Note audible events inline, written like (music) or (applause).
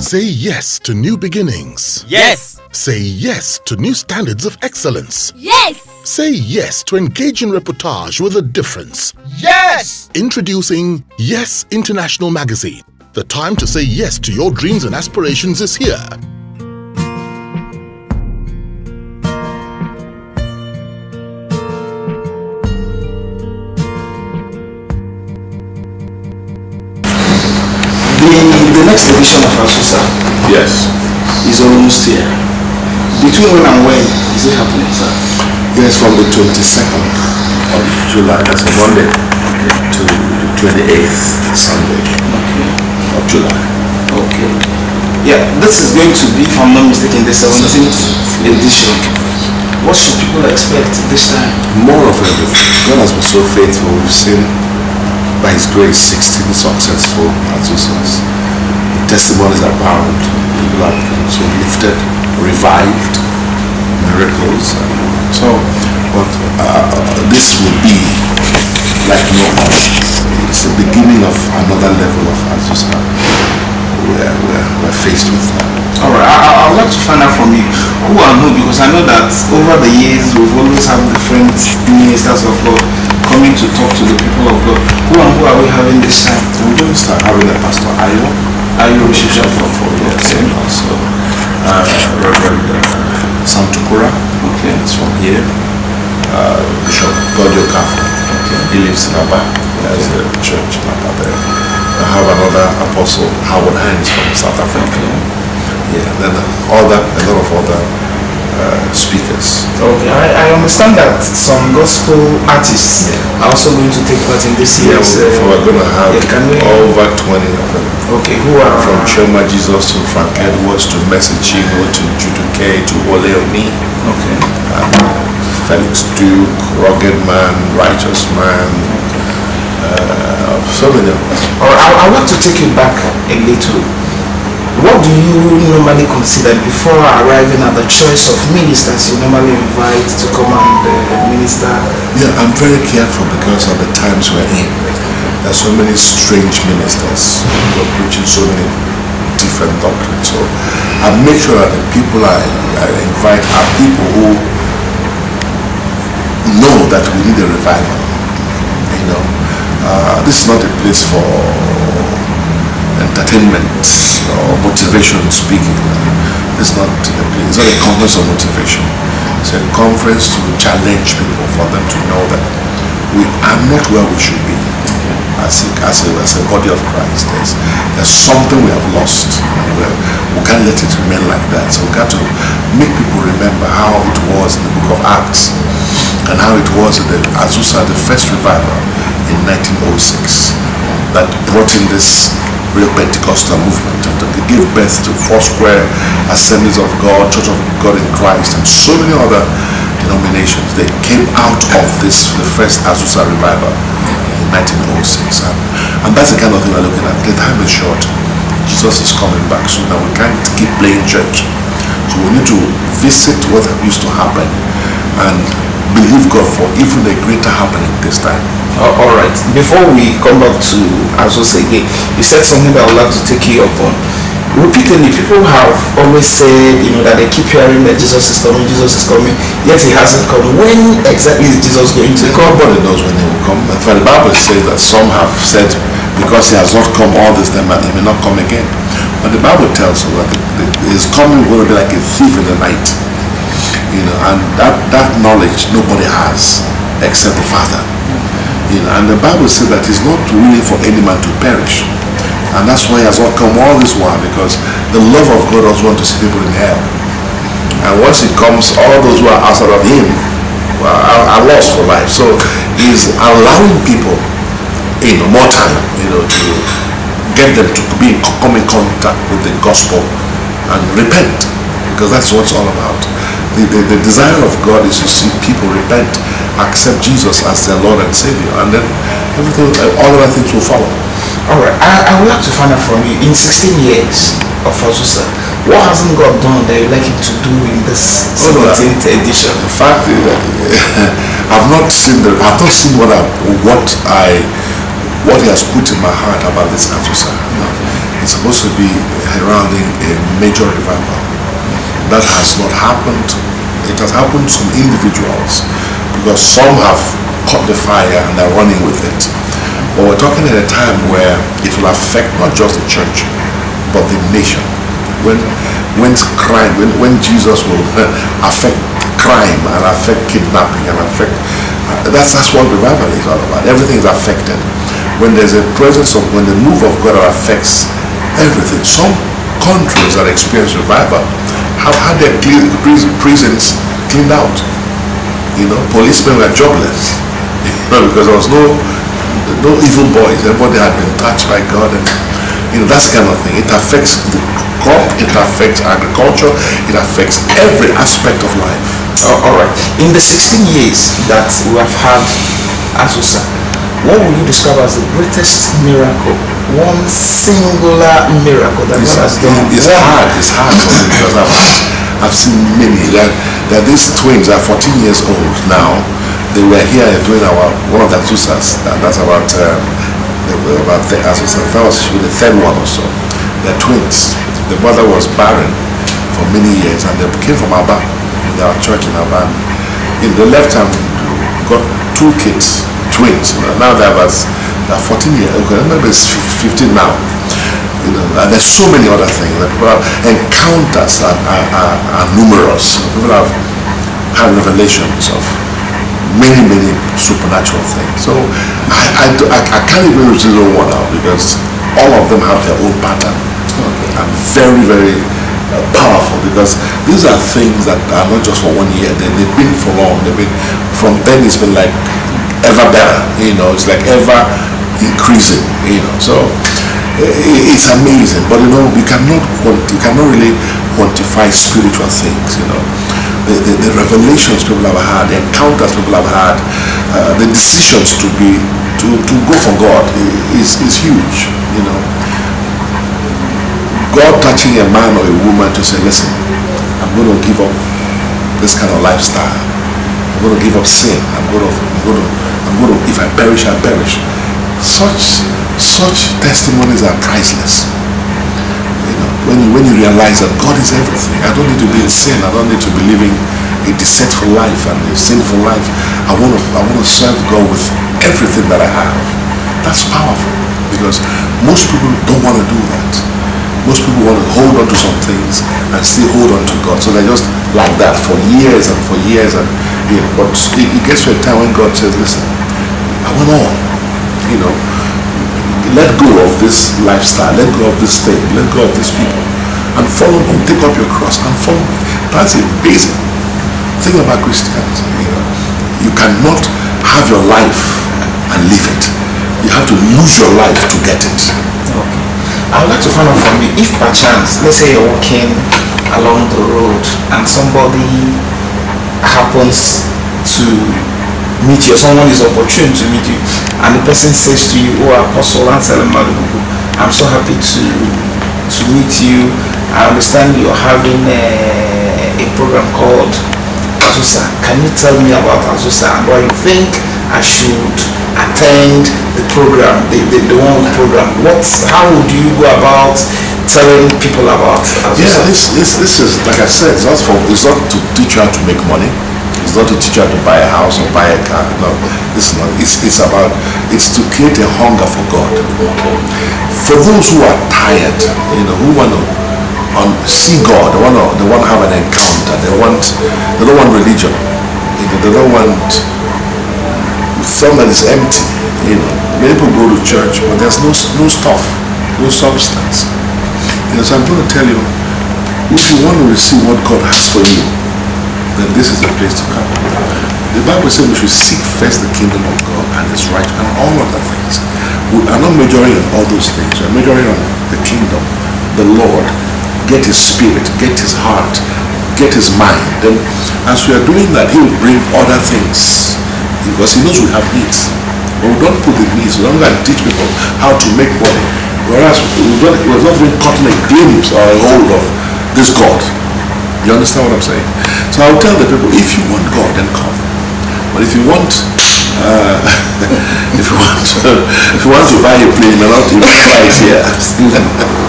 Say yes to new beginnings. Yes. Say yes to new standards of excellence. Yes! Say yes to engaging reportage with a difference. Yes. Introducing Yes International Magazine. The time to say yes to your dreams and aspirations is here. Edition Yes. is almost here. Between when and when is it happening, sir? Yes, from the 22nd of July, that's a Monday, to the 28th Sunday okay. of July. Okay. Yeah, this is going to be, if I'm not mistaken, the 17th edition. What should people expect this time? More of everything. God has been so faithful. We've seen, by His grace, 16 successful Azusas. Testimonies abound. People have been so lifted, revived, miracles. So, but uh, this will be like no other. It's the beginning of another level of Azusa. We're, we're, we're faced with now. Alright, I, I- would like to find out from you who and who because I know that over the years we've always had different ministers of God coming to talk to the people of God. Who and who are we having this time? We're going to start having a Pastor Ayo. Are you Bishop for for yes, and also uh, Reverend uh, Sam Tukura. Okay. He's from here. Uh, Bishop Godio Kafu. Okay. He lives in Aba. He has a church in Aba there. I have another apostle, Howard Hines from South Africa. Yeah, then uh, other, a lot of other uh, speakers. Okay, I, I understand that some gospel artists are also going to take part in this Yeah, year's. we- we're going to have yeah, over 20 of them. Okay, who are From Chioma Jesus to Frank Edwards to Mercy Chinwo to Judu K to Wole Oni. Okay. Felix Duke, Rugged Man, Righteous Man, uh, so many of them. Or I, I want to take you back a little. What do you normally consider before arriving at the choice of ministers you normally invite to come and uh, minister? Yeah, I'm very careful because of the times we're in. There's so many strange ministers who are preaching so many different doctrines. So I make sure that the people I, I invite are people who know that we need a revival. You know, uh, this is not a place for entertainment or motivation speaking. It's not a place, it's not a conference of motivation. It's a conference to challenge people for them to know that we are not where we should be as a, as a, as a body of Christ. There's, there's something we have lost. And we, can't let it remain like that. So we've got to make people remember how it was in the book of Acts and how it was in the Azusa, the first revival in 1906 that brought in this real Pentecostal movement and to give birth to four square assemblies of God, Church of God in Christ, and so many other denominations. They came out of this, the first Azusa revival in 1906. And, that's the kind of thing we're looking at. The time is short. Jesus is coming back soon and we can't keep playing church. So we need to visit what used to happen and believe God for even a greater happening this time. Uh, all right. Before we come back to Azusa again, you said something that I would like to take you up on. Repeatedly, people have always said, you know, that they keep hearing that Jesus is coming, Jesus is coming, yet he hasn't come. When exactly is Jesus going to come? Nobody knows when he will come. In fact, the Bible says that some have said because he has not come all this time that he may not come again. But the Bible tells us that his coming will be like a thief in the night. You know, and that, that knowledge nobody has except the Father. You know, and the Bible says that it's not really for any man to perish. And that's why he has not come all this while because the love of God doesn't want to see people in hell. And once it comes, all those who are outside of him are, are lost for life. So he's allowing people in more time, you know, to get them to be come in contact with the gospel and repent because that's what it's all about. The, the, the desire of God is to see people repent, accept Jesus as their Lord and Savior, and then everything, all other things will follow. All right. I, I would like to find out from you, in 16 years of Azusa, what hasn't God done that you'd like him to do in this Oh, no, 17th edition? The fact is that (laughs) I've not seen the I've not seen what I what I what he has put in my heart about this Azusa. You know, is supposed to be heralding a major revival. That has not happened. It has happened to some individuals because some have caught the fire and are running with it. But we're talking at a time where it will affect not just the church, but the nation. When when crime, when, when Jesus will affect crime and affect kidnapping and affect uh, that's that's what revival is all about. Everything is affected. When there's a presence of when the move of God affects everything. Some countries that experience revival have had their prisons cleaned out. You know, policemen were jobless. (laughs) You know, because there was no no evil boys. Everybody had been touched by God and you know that's kind of thing. It affects the crop, it affects agriculture, it affects every aspect of life. Oh, all right. In the 16 years that we have had Azusa, what would you describe as the greatest miracle? One singular miracle that it's, God has done. It's hard. It's hard for me because I've, I've seen many. That that these twins are 14 years old now. They were here doing our one of the Azusas. That, that's about um, about the Azusa. That was the third one or so. They're twins. The mother was barren for many years, and they came from Aba, our church in Aba. In the left hand, got two kids twins. Now they have they're 14 years. Okay, maybe it's 15 now. You know, and there's so many other things. That people have encounters are, are, are, are numerous. People have had revelations of many, many supernatural things. So I, I, I, I can't even zero one out because all of them have their own pattern. Okay. And very, very uh, powerful because these are things that are not just for one year. They, they've been for long. They've been from then. It's been like ever better. You know, it's like ever increasing. You know, so it's amazing. But you know, we cannot you cannot really quantify spiritual things. You know, the, the, revelations people have had, the encounters people have had, uh, the decisions to be to, to go for God is is huge. You know, God touching a man or a woman to say, listen, I'm going to give up this kind of lifestyle. I'm going to give up sin. I'm going to, I'm going to I'm going to, if I perish, I perish. Such, such testimonies are priceless. You know, when you, when you realize that God is everything, I don't need to be in sin. I don't need to be living a deceitful life and a sinful life. I want to, I want to serve God with everything that I have. That's powerful because most people don't want to do that. Most people want to hold on to some things and still hold on to God. So they're just like that for years and for years and you know, but it, it gets to a time when God says, listen, I want on. You know, let go of this lifestyle, let go of this thing, let go of these people, and follow me. Take up your cross and follow me. That's a basic thing about Christianity. You know, you cannot have your life and live it. You have to lose your life to get it. Okay. I would like to find out from you if by chance, let's say you're walking along the road and somebody happens to meet you, someone is opportune to meet you, and the person says to you, Oh, Apostle I'm so happy to to meet you. I understand you're having a, a program called Azusa. Can you tell me about Azusa and why you think I should attend the program, the, the, the one program? What's how would you go about telling people about Azusa? Yeah, this, this, this is, like I said, it's not, for, it's not to teach you how to make money it's not to teach you how to buy a house or buy a car. No, it's not. It's, it's about, it's to create a hunger for God. For those who are tired, you know, who want to see God, they want to, they want to have an encounter. They want, they don't want religion. They don't want something that is empty. You know, many people go to church, but there's no, no stuff, no substance. So I'm going to tell you, if you want to receive what God has for you, then this is the place to come. The Bible says we should seek first the kingdom of God and His right and all other things. We are not majoring on all those things. We are majoring on the kingdom, the Lord. Get His spirit, get His heart, get His mind. Then, as we are doing that, He will bring other things because He knows we have needs. But we don't put the needs. We don't go and teach people how to make money. Whereas we don't, we're not even cutting a glimpse or a hold of this God. You understand what I'm saying? So I'll tell the people, if you want God, then come. But if you want, uh, (laughs) if you want, (laughs) if you want to buy a plane, you're not, you buy it here.